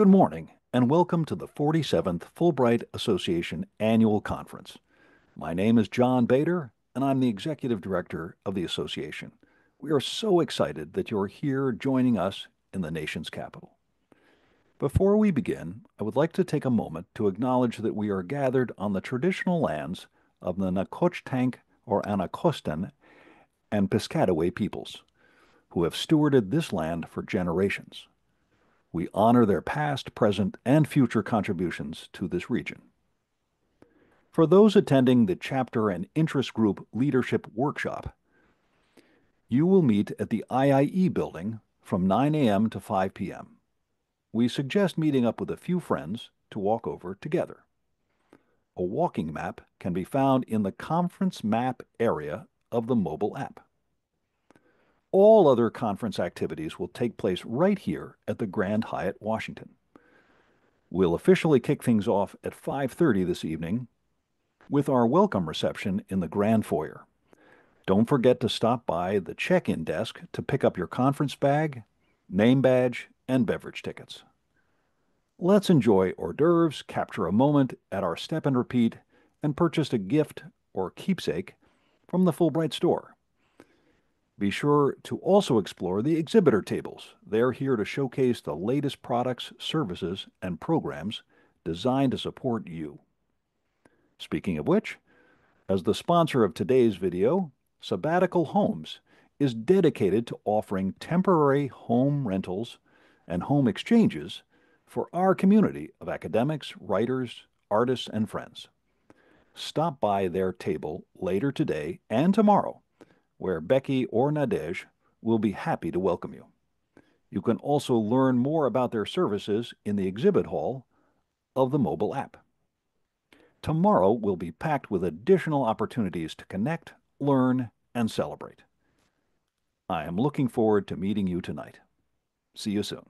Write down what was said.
Good morning, and welcome to the 47th Fulbright Association Annual Conference. My name is John Bader, and I'm the Executive Director of the Association. We are so excited that you're here joining us in the nation's capital. Before we begin, I would like to take a moment to acknowledge that we are gathered on the traditional lands of the Nacotchtank or Anacostan and Piscataway peoples, who have stewarded this land for generations. We honor their past, present, and future contributions to this region. For those attending the Chapter and Interest Group Leadership Workshop, you will meet at the IIE building from 9 a.m. to 5 p.m. We suggest meeting up with a few friends to walk over together. A walking map can be found in the Conference Map area of the mobile app. All other conference activities will take place right here at the Grand Hyatt, Washington. We'll officially kick things off at 5:30 this evening with our welcome reception in the Grand Foyer. Don't forget to stop by the check-in desk to pick up your conference bag, name badge, and beverage tickets. Let's enjoy hors d'oeuvres, capture a moment at our step and repeat, and purchase a gift or keepsake from the Fulbright store. Be sure to also explore the exhibitor tables. They're here to showcase the latest products, services, and programs designed to support you. Speaking of which, as the sponsor of today's video, Sabbatical Homes is dedicated to offering temporary home rentals and home exchanges for our community of academics, writers, artists, and friends. Stop by their table later today and tomorrow where Becky or Nadej will be happy to welcome you. You can also learn more about their services in the exhibit hall of the mobile app. Tomorrow will be packed with additional opportunities to connect, learn, and celebrate. I am looking forward to meeting you tonight. See you soon.